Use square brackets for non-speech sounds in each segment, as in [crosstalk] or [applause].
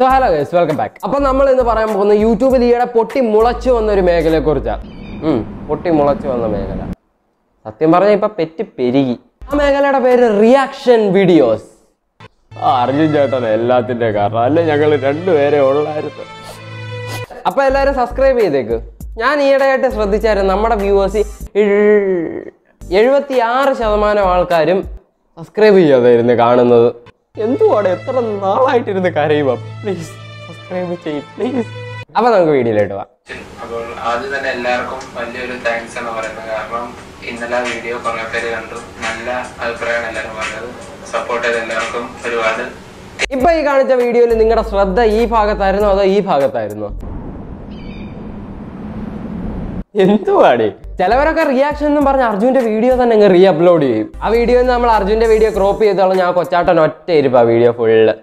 So hello guys welcome back അപ്പൊ നമ്മൾ ഇന്ന് പറയാൻ പോകുന്ന യൂട്യൂബിൽ ഈയിടെ പൊട്ടി മുളച്ചു വന്ന ഒരു മേഖലയെ കുറിച്ചാണ് പൊട്ടി മുളച്ചു വന്ന മേഖല. സത്യം പറഞ്ഞാൽ ഇപ്പൊ പെറ്റ് പെരുകി. ആ മേഖലയുടെ പേര് റിയാക്ഷൻ വീഡിയോസ് അർജുൻ ചേട്ടൻ എല്ലാത്തിന്റെ കാരണം. അല്ലെ ഞങ്ങൾ രണ്ടുപേരെ ഉള്ളായിരുന്നു. അപ്പൊ എല്ലാവരും സബ്സ്ക്രൈബ് ചെയ്തേക്ക്. ഞാൻ ഈയിടെയായിട്ട് ശ്രദ്ധിച്ചായിരുന്നു നമ്മുടെ വ്യൂവേഴ്സ് എഴുപത്തി ആറ് ശതമാനം ആൾക്കാരും സബ്സ്ക്രൈബ് ചെയ്യാതായിരുന്നു കാണുന്നത്. എന്തുവാണ്? എത്ര നാളായിട്ടിരുന്ന് കരയുക പ്ലീസ് സബ്സ്ക്രൈബ് ചെയ്യും പ്ലീസ് അപ്പൊ നമുക്ക് വീഡിയോയിലോട്ട് പോവാം. അപ്പോൾ ആദ്യം തന്നെ എല്ലാവർക്കും വലിയൊരു താങ്ക്സ് എന്ന് പറയുന്നത്. കാരണം ഇന്നലെ വീഡിയോ കുറേ പേര് കണ്ടു. നല്ല അഭിപ്രായമാണ് എല്ലാവരും പറഞ്ഞത്. സപ്പോർട്ട് ചെയ്ത് എല്ലാവർക്കും ഒരുപാട്. ഇപ്പൊ ഈ കാണിച്ച വീഡിയോയിൽ നിങ്ങളുടെ ശ്രദ്ധ ഈ ഭാഗത്തായിരുന്നോ? അതോ ഈ ഭാഗത്തായിരുന്നോ? എന്തുവാടി? ചിലവരൊക്കെ റിയാക്ഷൻ എന്നും പറഞ്ഞ് അർജുന്റെ വീഡിയോ തന്നെ അങ്ങ് റീ അപ്ലോഡ് ചെയ്യും. ആ വീഡിയോ നമ്മൾ അർജുന്റെ വീഡിയോ ക്രോപ്പ് ചെയ്തോളം. ഞാൻ കൊച്ചാട്ടൻ ഒറ്റ ഇരിപ്പ് വീഡിയോ ഫുള്ള്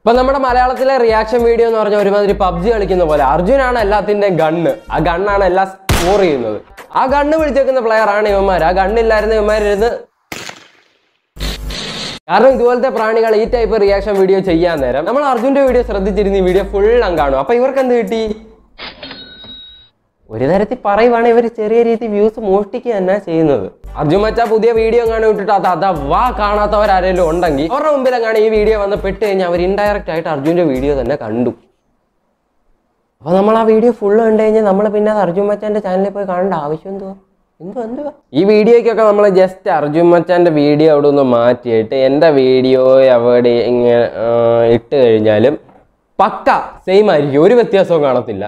ഇപ്പൊ നമ്മുടെ മലയാളത്തിലെ റിയാക്ഷൻ വീഡിയോ എന്ന് പറഞ്ഞാൽ ഒരുമാതിരി പബ്ജി കളിക്കുന്ന പോലെ അർജുനാണ് എല്ലാത്തിന്റെ ഗണ്ണ്. ആ ഗണ്ണാണ് എല്ലാം സ്കോർ ചെയ്യുന്നത്. ആ ഗണ്ണ് പിടിച്ചേക്കുന്ന പ്ലെയർ ആണ് ഇവന്മാർ ആ ഗണ്ണില്ലായിരുന്ന ഇവന്മാരിരുന്ന് കാരണം ഇതുപോലത്തെ പ്രാണികൾ ഈ ടൈപ്പ് റിയാക്ഷൻ വീഡിയോ ചെയ്യാൻ നേരം. നമ്മൾ അർജുന്റെ വീഡിയോ ശ്രദ്ധിച്ചിരുന്ന ഈ വീഡിയോ ഫുൾ അങ്ങ് കാണും അപ്പൊ ഇവർക്ക് എന്ത് കിട്ടി? ഒരു തരത്തിൽ പറയുവാണ് ഇവർ ചെറിയ രീതി വ്യൂസ് മോഷ്ടിക്കുക തന്നെ ചെയ്യുന്നത്. അർജുൻ മച്ച പുതിയ വീഡിയോ കാണാൻ വിട്ടിട്ട് അത് അതാ വാ കാണാത്തവരാരെങ്കിലും ഉണ്ടെങ്കിൽ അവരുടെ മുമ്പിലെങ്ങാണ് ഈ വീഡിയോ വന്ന് പെട്ട് കഴിഞ്ഞാൽ അവർ ഇൻഡയറക്റ്റ് ആയിട്ട് അർജുന്റെ വീഡിയോ തന്നെ കണ്ടു. അപ്പൊ നമ്മൾ ആ വീഡിയോ ഫുൾ കണ്ടു കഴിഞ്ഞാൽ നമ്മൾ പിന്നെ അത് അർജുൻ മച്ചാന്റെ ചാനലിൽ പോയി കാണേണ്ട ആവശ്യം എന്തുവാ? എന്തോ എന്തുവാ? ഈ വീഡിയോയ്ക്കൊക്കെ നമ്മൾ ജസ്റ്റ് അർജുൻ മച്ചാന്റെ വീഡിയോ അവിടെ ഒന്ന് മാറ്റിയിട്ട് എന്റെ വീഡിയോ അവിടെ ഇങ്ങനെ ഇട്ട് കഴിഞ്ഞാലും പക്ക സെയിം ആയിരിക്കും. ഒരു വ്യത്യാസവും കാണത്തില്ല.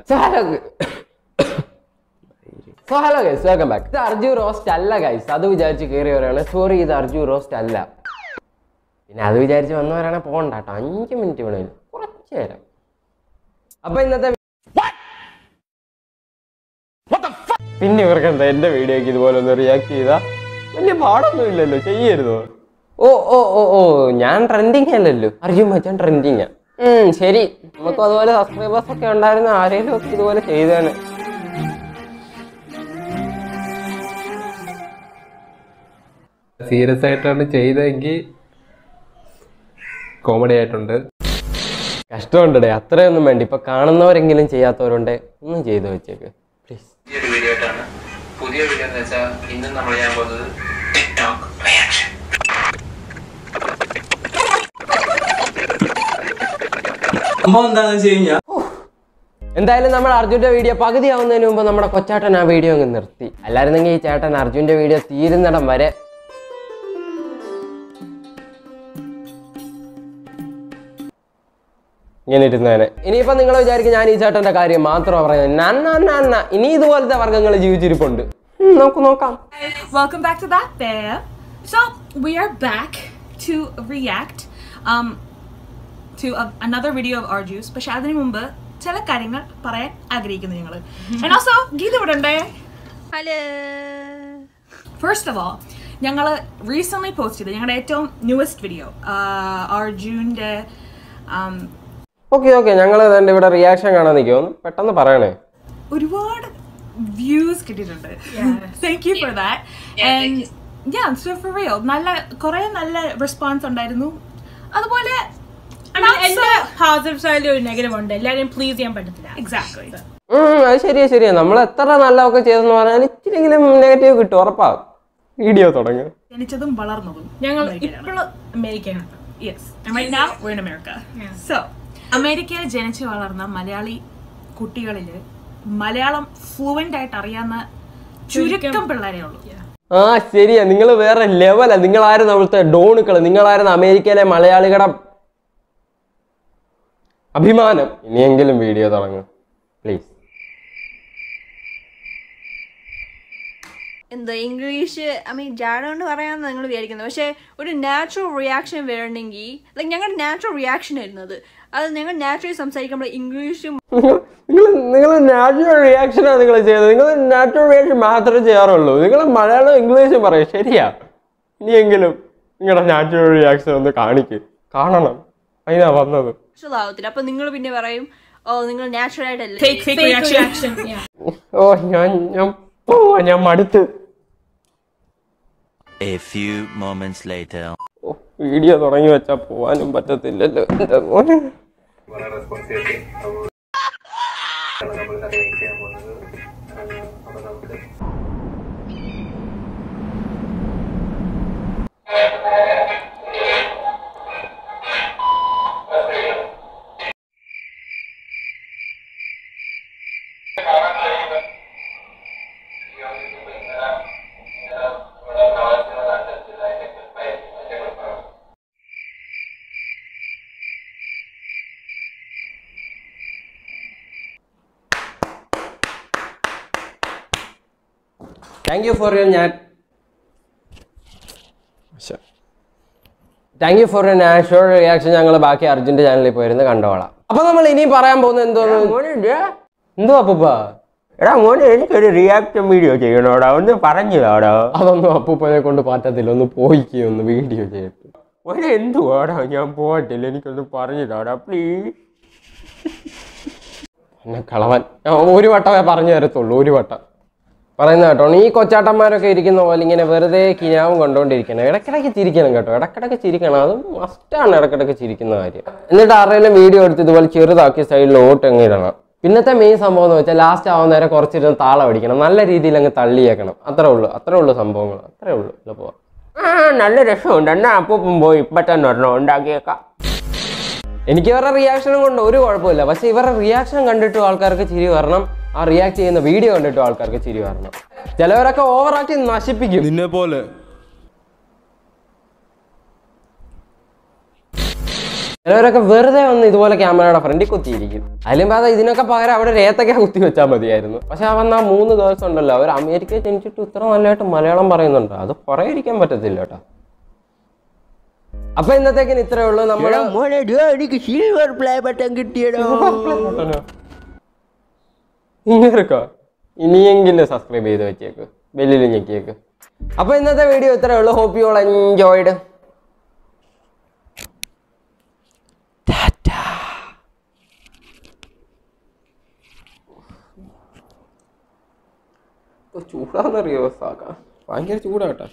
So hello guys welcome back ഇത് അർജു റോസ്റ്റ് അല്ല ഗൈസ് അത് വിചാരിച്ച് കയറിയവരാണ് സോറി ഇത് അർജു റോസ്റ്റ് അല്ല. പിന്നെ അത് വിചാരിച്ച് വന്നവരാണ് പോകണ്ട കേട്ടോ അഞ്ച് മിനിറ്റ് വേണേലും. കുറച്ച് നേരം. അപ്പൊ ഇന്നത്തെ പിന്നെ ഇവർക്ക് എന്താ എന്റെ വീഡിയോക്ക് ഇതുപോലെ ഒന്ന് റിയാക്ട് ചെയ്താ വലിയ പാടൊന്നും ഇല്ലല്ലോ ചെയ്യരുതോ? ഓ ഓ ഓ ഓ ഞാൻ ട്രെൻഡിങ് അല്ലല്ലോ. അറിയും മച്ചാൻ ട്രെൻഡിങ് ശരി. നമുക്ക് അതുപോലെ സബ്സ്ക്രൈബേഴ്സ് ഒക്കെ ഉണ്ടായിരുന്ന ആരെങ്കിലും ഒക്കെ ഇതുപോലെ ചെയ്തേനെ. സീരിയസ് ആയിട്ടാണ് ചെയ്തതെങ്കിൽ കോമഡി ആയിട്ടുണ്ട്. കഷ്ടമുണ്ടേ അത്രയൊന്നും വേണ്ട. ഇപ്പൊ കാണുന്നവരെങ്കിലും ചെയ്യാത്തവരുണ്ട് ഒന്നും ചെയ്തു വെച്ചേക്ക്. പ്ലീസ് ഈ ഒരു വീഡിയോ ആയിട്ടാണ് പുതിയ വീഡിയോ എന്ന് വെച്ചാൽ ഇന്ന് നമ്മൾ ചെയ്യാൻ പോകുന്നത് ടിക്ടോക്ക് റിയാക്ഷൻ സംഭവം എന്താണെന്ന് വെച്ച് കഴിഞ്ഞാൽ എന്തായാലും നമ്മൾ അർജുന്റെ വീഡിയോ പകുതി ആവുന്നതിന് മുമ്പ് നമ്മുടെ കൊച്ചാട്ടൻ ആ വീഡിയോ അങ്ങ് നിർത്തി. അല്ലായിരുന്നെങ്കിൽ ഈ ചേട്ടൻ അർജുന്റെ വീഡിയോ തീരുന്നിടം വരെ ഇങ്ങനെ ഇരുന്നേനെ. ഇനിയിപ്പോ നിങ്ങൾ വിചാരിക്കും ഞാൻ ഈ ചേട്ടന്റെ കാര്യം മാത്രമാണ് പറയുന്നത് നന്ന നന്ന ഇനി ഇതുപോലത്തെ വർഗങ്ങൾ ജീവിച്ചിരിപ്പുണ്ട്. നമുക്ക് നോക്കാം welcome back to that there. So we are back to react um, to a, another video of our juice. പക്ഷെ അതിനു മുമ്പ് ചില കാര്യങ്ങൾ പറയാൻ ആഗ്രഹിക്കുന്നു ഞങ്ങൾ ആൻഡ് ഓൾസോ ഗീത ഇവിടെ ഉണ്ടേ. ഹലോ ഫസ്റ്റ് ഓഫ് ഓൾ ഞങ്ങൾ റീസെന്റ് പോസ്റ്റ് ചെയ്ത് ഞങ്ങളുടെ ഏറ്റവും ന്യൂവസ്റ്റ് വീഡിയോ അർജുന്റെ ഓക്കെ ഓക്കെ ഞങ്ങൾ ഇവിടെ റിയാക്ഷൻ കാണാൻ നിൽക്കുമോ പെട്ടെന്ന് പറയണേ. ഒരുപാട് വ്യൂസ് കിട്ടിയിട്ടുണ്ട്. Thank you for that and yeah so for real നല്ല കുറെ നല്ല റെസ്പോൺസ് ഉണ്ടായിരുന്നു. അതുപോലെ എന്റെ പോസിറ്റീവ് സൈഡിൽ ഒരു നെഗറ്റീവ് ഉണ്ട്. എല്ലാവരെയും പ്ലീസ് ചെയ്യാൻ പറ്റത്തില്ല. എക്സാക്ട്ലി ഉം, അത് ശരിയാ ശരിയാ. നമ്മൾ എത്ര നല്ലതൊക്കെ ചെയ്തെന്ന് പറഞ്ഞാൽ ഇച്ചിരിയെങ്കിലും നെഗറ്റീവ് കിട്ടും ഉറപ്പാ. വീഡിയോ തുടങ്ങും. ജനിച്ചതും വളർന്നതും ഞങ്ങൾ ഇപ്പോഴും അമേരിക്കയാണ്. Yes now in America. So, അമേരിക്കയിൽ ജനിച്ചു വളർന്ന മലയാളി കുട്ടികളിൽ മലയാളം ഫ്ലുവന്റ് ആയിട്ട് അറിയാവുന്ന ചുരുക്കം പിള്ളേരെ ഉള്ളൂ. ആ ശരിയാ. നിങ്ങൾ വേറെ ലെവലാ നിങ്ങളായിരുന്നു അവിടുത്തെ ഡോണുക്കൾ നിങ്ങളായിരുന്നു അമേരിക്കയിലെ മലയാളികളുടെ അഭിമാനം. ഇനിയെങ്കിലും വീഡിയോ തുടങ്ങും. പ്ലീസ് എന്താ ഇംഗ്ലീഷ്? ഐ മീൻ ജാഡോണ്ട് പറയാമെന്ന് നിങ്ങൾ വിചാരിക്കുന്നത് പക്ഷേ ഒരു നാച്ചുറൽ റിയാക്ഷൻ വരണമെങ്കിൽ ലൈക്ക് ഞങ്ങളുടെ നാച്ചുറൽ റിയാക്ഷൻ ആയിരുന്നത് അത്. ഞങ്ങൾ നാച്ചുറലി സംസാരിക്കുമ്പോൾ ഇംഗ്ലീഷും നിങ്ങൾ നിങ്ങൾ നാച്ചുറൽ റിയാക്ഷനാണ് നിങ്ങൾ ചെയ്യുന്നത്. നിങ്ങൾ നാച്ചുറൽ റിയാക്ഷൻ മാത്രമേ ചെയ്യാറുള്ളൂ. നിങ്ങൾ മലയാളം ഇംഗ്ലീഷ് പറയും. ശരിയാ. ഇനിയെങ്കിലും നിങ്ങളുടെ നാച്ചുറൽ റിയാക്ഷൻ ഒന്ന് കാണിക്ക്. കാണണം. അതിനാ വന്നത്. ആവത്തില്ല അപ്പൊ നിങ്ങൾ പിന്നെ പറയും ഓ നിങ്ങൾ നാച്ചുറൽ ആയിട്ടല്ലേ. [laughs] ഓ ഞാൻ ഞാൻ പോവാ ഞാൻ മടുത്ത്. A few moments later. Video തുടങ്ങി വെച്ചാ പോവാനും പറ്റത്തില്ലല്ലോ. എന്താ താങ്ക് യു ഫോർ യുവർ ഞാൻ thank you for your national reaction ഞങ്ങൾ ബാക്കി അർജുന്റെ ചാനലിൽ പോയിരുന്ന് കണ്ടോളാം. അപ്പൊ നമ്മൾ ഇനി പറയാൻ പോകുന്നത് എന്തോന്ന് എന്തോ അപ്പൂപ്പ? എടാ മോനെ എനിക്കൊരു റിയാക്ഷൻ വീഡിയോ ചെയ്യണോടാ. ഒന്ന് പറഞ്ഞതാടാ അതൊന്നും അപ്പൂപ്പനെ കൊണ്ട് പറ്റത്തില്ല. ഒന്ന് പോയിക്ക് ഒന്ന് വീഡിയോ ചെയ്യട്ടെ മോനെ എന്തുവാടാ? ഞാൻ പോകട്ടില്ല എനിക്കൊന്ന് പറഞ്ഞതാടാ പ്ലീസ് എന്നെ കളവൻ. ഒരു വട്ടമേ പറഞ്ഞു തരത്തുള്ളൂ ഒരു വട്ടം. പറയുന്ന കേട്ടോ ഈ കൊച്ചാട്ടന്മാരൊക്കെ ഇരിക്കുന്ന പോലെ ഇങ്ങനെ വെറുതെ കിനാവും കണ്ടുകൊണ്ടിരിക്കണം ഇടയ്ക്കിടയ്ക്ക് ചിരിക്കണം കേട്ടോ ഇടയ്ക്കിടയ്ക്ക് ചിരിക്കണം. അത് മസ്റ്റാണ് ഇടയ്ക്കിടയ്ക്ക് ചിരിക്കുന്ന കാര്യം. എന്നിട്ട് ആരുടെയും വീഡിയോ എടുത്ത് ഇതുപോലെ ചെറുതാക്കി സൈഡിൽ ഓട്ട് അങ്ങ് ഇടണം. പിന്നത്തെ മെയിൻ സംഭവം എന്ന് വെച്ചാൽ ലാസ്റ്റ് ആവുന്ന നേരം കുറച്ചിരുന്ന് താളം അടിക്കണം. നല്ല രീതിയിൽ അങ്ങ് തള്ളിയേക്കണം. അത്രേ ഉള്ളൂ അത്രേ ഉള്ളൂ സംഭവങ്ങൾ അത്രേ ഉള്ളൂ. എളുപ്പമാണ് ആ നല്ല രസമുണ്ട്. എന്നാ അപ്പം പോയി ഇപ്പൊ തന്നെ ഒരെണ്ണം ഉണ്ടാക്കിയേക്കാം. എനിക്ക് ഇവരുടെ റിയാക്ഷനും കൊണ്ട് ഒരു കുഴപ്പമില്ല. പക്ഷെ ഇവരുടെ റിയാക്ഷൻ കണ്ടിട്ടും ആൾക്കാർക്ക് ചിരി വരണം. ആ റിയാക്ട് ചെയ്യുന്ന വീഡിയോ കണ്ടിട്ട് ആൾക്കാർക്ക് ചിരി വരണം. ചിലവരൊക്കെ ഓവറാക്കി നശിപ്പിക്കും. നിന്നെ പോലെ ചിലവരൊക്കെ വെറുതെ വന്ന് ഇതുപോലെ ക്യാമറയുടെ ഫ്രണ്ടിൽ കുത്തിയിരിക്കും. അതിലും പാത ഇതിനൊക്കെ പകരം അവിടെ രേത്തൊക്കെ കുത്തി വെച്ചാൽ മതിയായിരുന്നു. പക്ഷെ അവൻ ആ മൂന്ന് ദിവസം ഉണ്ടല്ലോ അവർ അമേരിക്കയിൽ ജനിച്ചിട്ട് ഇത്ര നല്ലതായിട്ട് മലയാളം പറയുന്നുണ്ട്? അത് പറയാതിരിക്കാൻ പറ്റത്തില്ല കേട്ടോ. അപ്പൊ ഇന്നത്തേക്കിന് ഇത്രേ ഉള്ളൂ. സിൽവർ പ്ലേ ബട്ടൺ കിട്ടിയടോ. ഇങ്ങനെയൊക്കെ. ഇനിയെങ്കിലും സബ്സ്ക്രൈബ് ചെയ്ത് വെച്ചേക്ക്. ബെല്ലിൽ ഞെക്കിയേക്ക്. അപ്പൊ ഇന്നത്തെ വീഡിയോ ഇത്രേ ഉള്ളൂ. ഹോപ്പ് യു ഓൾ എൻജോയ്ഡ് ചൂടാന്നറിയോ സാക്ക ഭയങ്കര ചൂടാ കേട്ടോ.